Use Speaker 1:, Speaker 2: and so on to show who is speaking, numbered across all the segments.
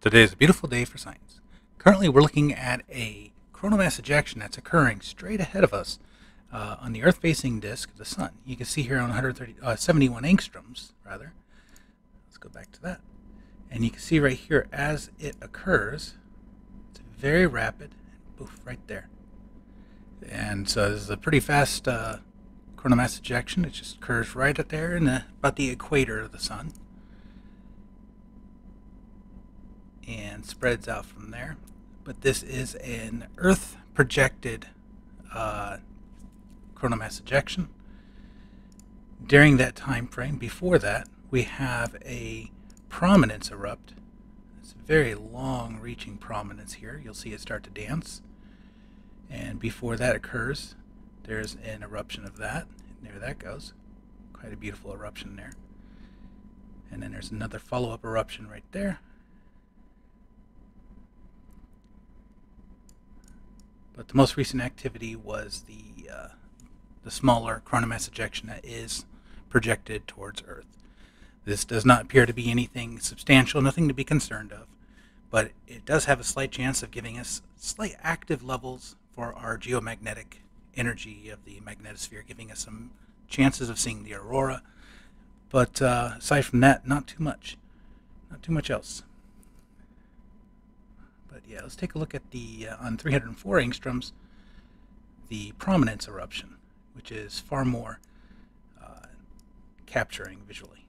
Speaker 1: Today is a beautiful day for science. Currently, we're looking at a coronal mass ejection that's occurring straight ahead of us uh, on the Earth-facing disk of the Sun. You can see here on 130, uh, 71 angstroms, rather. Let's go back to that. And you can see right here, as it occurs, it's very rapid, poof, right there. And so this is a pretty fast uh, mass ejection. It just occurs right up there in the, about the equator of the Sun. And spreads out from there. But this is an Earth projected uh, coronal mass ejection. During that time frame, before that, we have a prominence erupt. It's a very long reaching prominence here. You'll see it start to dance. And before that occurs, there's an eruption of that. And there that goes. Quite a beautiful eruption there. And then there's another follow up eruption right there. But the most recent activity was the uh, the smaller coronal mass ejection that is projected towards Earth. This does not appear to be anything substantial, nothing to be concerned of, but it does have a slight chance of giving us slight active levels for our geomagnetic energy of the magnetosphere, giving us some chances of seeing the aurora. But uh, aside from that, not too much. Not too much else. But yeah, let's take a look at the, uh, on 304 angstroms, the prominence eruption, which is far more uh, capturing visually.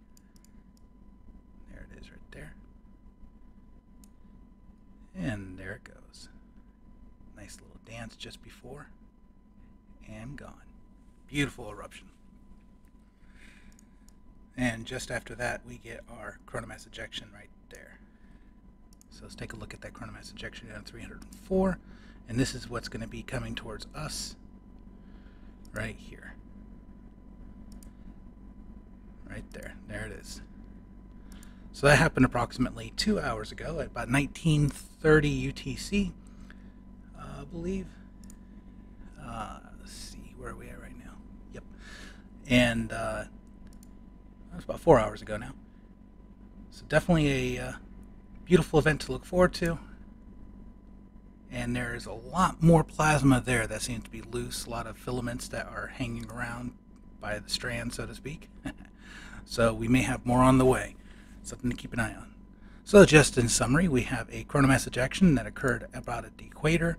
Speaker 1: There it is right there. And there it goes. Nice little dance just before. And gone. Beautiful eruption. And just after that, we get our coronal mass ejection right there. So let's take a look at that coronal mass ejection down 304. And this is what's going to be coming towards us right here. Right there. There it is. So that happened approximately two hours ago at about 1930 UTC, uh, I believe. Uh, let's see, where are we at right now? Yep. And uh, that's about four hours ago now. So definitely a uh, beautiful event to look forward to. And there's a lot more plasma there that seems to be loose, a lot of filaments that are hanging around by the strand, so to speak. so we may have more on the way, something to keep an eye on. So just in summary, we have a coronal mass ejection that occurred about at the equator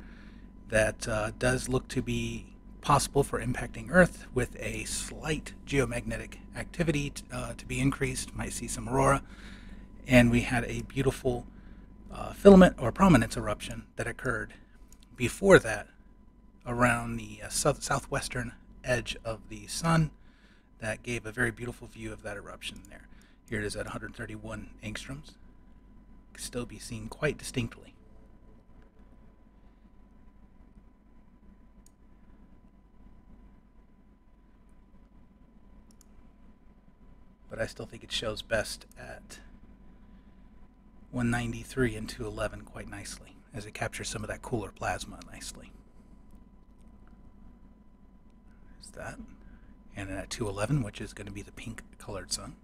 Speaker 1: that uh, does look to be possible for impacting Earth with a slight geomagnetic activity uh, to be increased. Might see some aurora and we had a beautiful uh, filament or prominence eruption that occurred before that around the uh, south, southwestern edge of the sun that gave a very beautiful view of that eruption there. Here it is at 131 angstroms. Can still be seen quite distinctly. But I still think it shows best at 193 and 211 quite nicely as it captures some of that cooler plasma nicely. There's that. And at 211, which is going to be the pink colored sun.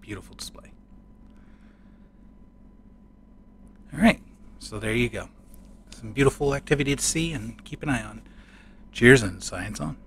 Speaker 1: Beautiful display. All right, so there you go. Some beautiful activity to see and keep an eye on. Cheers and science on.